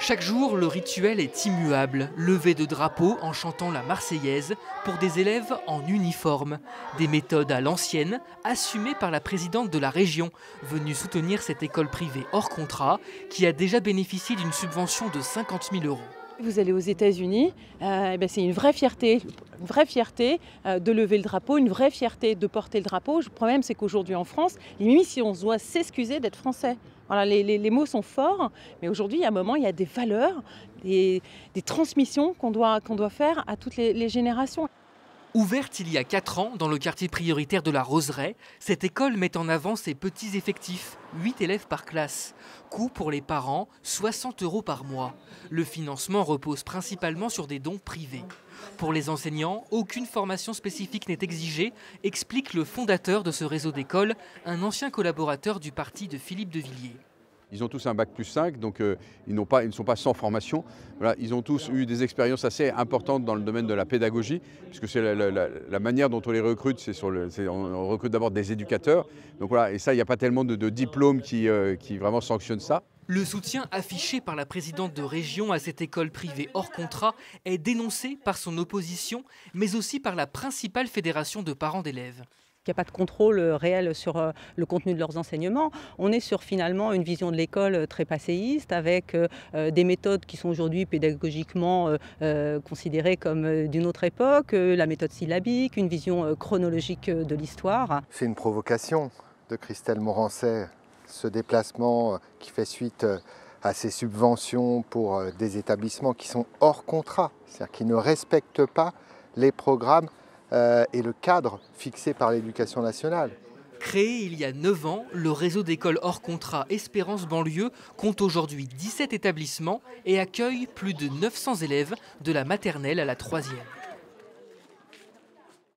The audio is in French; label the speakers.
Speaker 1: Chaque jour, le rituel est immuable. Levé de drapeau en chantant la Marseillaise pour des élèves en uniforme. Des méthodes à l'ancienne, assumées par la présidente de la région, venue soutenir cette école privée hors contrat, qui a déjà bénéficié d'une subvention de 50 000 euros.
Speaker 2: Vous allez aux États-Unis, euh, eh ben, c'est une vraie fierté, une vraie fierté euh, de lever le drapeau, une vraie fierté de porter le drapeau. Le problème, c'est qu'aujourd'hui en France, limite, si on doit s'excuser d'être français. Les, mots sont forts, mais aujourd'hui, a un moment, il y a des valeurs, des, transmissions qu'on doit, doit faire à toutes les générations.
Speaker 1: Ouverte il y a 4 ans dans le quartier prioritaire de la Roseraie, cette école met en avant ses petits effectifs, 8 élèves par classe. Coût pour les parents, 60 euros par mois. Le financement repose principalement sur des dons privés. Pour les enseignants, aucune formation spécifique n'est exigée, explique le fondateur de ce réseau d'écoles, un ancien collaborateur du parti de Philippe de Villiers.
Speaker 3: Ils ont tous un bac plus 5, donc euh, ils, pas, ils, ne sont pas sans formation. Voilà, ils ont tous eu des expériences assez importantes dans le domaine de la pédagogie, puisque c'est la, manière dont on les recrute, c'est sur le, on recrute d'abord des éducateurs. Donc voilà, et ça, il n'y a pas tellement de, diplômes qui, euh, qui vraiment sanctionnent ça.
Speaker 1: Le soutien affiché par la présidente de région à cette école privée hors contrat est dénoncé par son opposition, mais aussi par la principale fédération de parents d'élèves.
Speaker 2: Il n'y a pas de contrôle euh, réel sur euh, le contenu de leurs enseignements. On est sur finalement une vision de l'école euh, très passéiste avec des méthodes qui sont aujourd'hui pédagogiquement considérées comme d'une autre époque, la méthode syllabique, une vision chronologique de l'histoire.
Speaker 4: C'est une provocation de Christelle Morancet, ce déplacement qui fait suite à ces subventions pour des établissements qui sont hors contrat, c'est-à-dire qui ne respectent pas les programmes euh, et le cadre fixé par l'éducation nationale.
Speaker 1: Créé il y a 9 ans, le réseau d'écoles hors contrat Espérance Banlieue compte aujourd'hui 17 établissements et accueille plus de 900 élèves de la maternelle à la troisième.